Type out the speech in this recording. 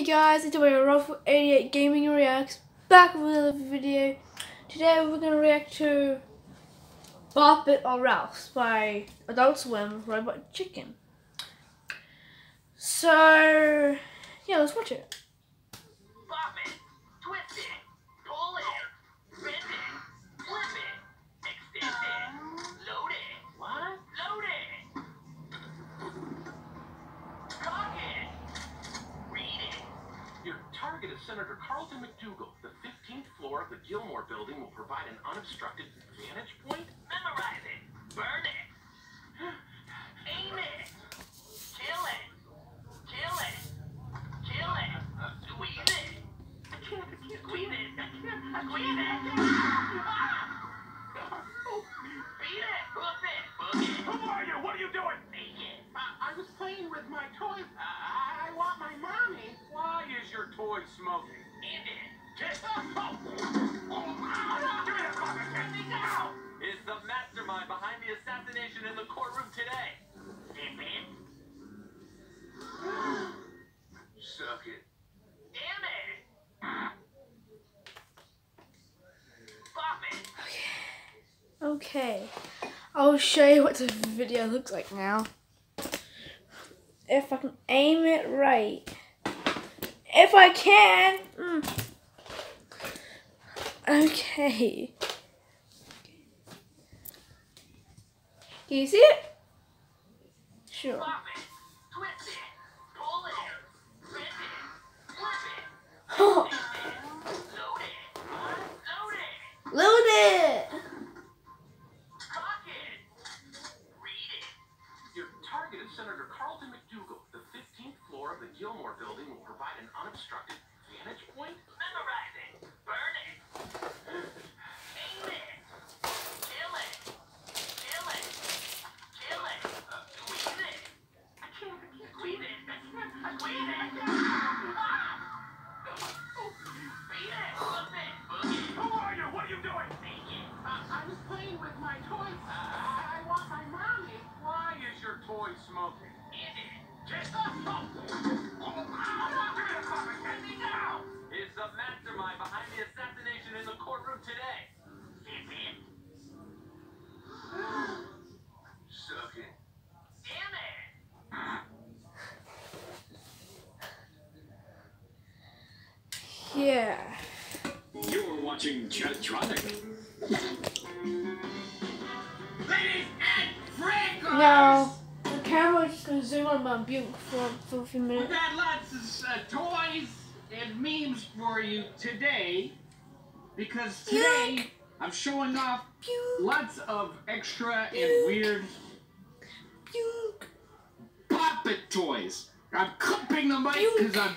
Hey guys, it's your rofl88 Gaming Reacts, back with another video. Today we're to react to Bop It or Ralph's by Adult Swim Robot Chicken. So, yeah, let's watch it. Target is Senator Carlton McDougal. The 15th floor of the Gilmore building will provide an unobstructed vantage point. Memorize it. Burn it. Aim it. Kill it. Kill it. Kill it. Squeeze it. I can't, I can't Squeeze it. I can't, I Squeeze it. Beat it. Hoof it. Book it. Who are you? What are you doing? Make it. I, I was playing with my toy. Go. now. is the mastermind behind the assassination in the courtroom today. It. Suck it. Damn it. It. Okay, I'll show you what the video looks like now. If I can aim it right. If I can. Mm. Okay. Can you see it? Sure. Unobstructed point. Memorize it. Burn it. Aim it. Kill it. Kill it. Kill it. Squeeze it. I can't, I can't. Squeeze it. Squeeze it. Beat it. Flip it. Book. Who are you? What are you doing? Make it. I, I was playing with my toy. I, I want my mommy. Why is your toy smoking? End it. Get Give me that fucking Let me thing go. now. Is the mastermind behind the assassination in the courtroom today. Suck it. Damn it. Yeah. You're watching Chatronic. Ladies and. Now, the gonna zoom on my buke for, for a few We've got lots of uh, toys and memes for you today because today I'm showing off Pew, lots of extra and weird pew. puppet toys. I'm clipping the mic because I'm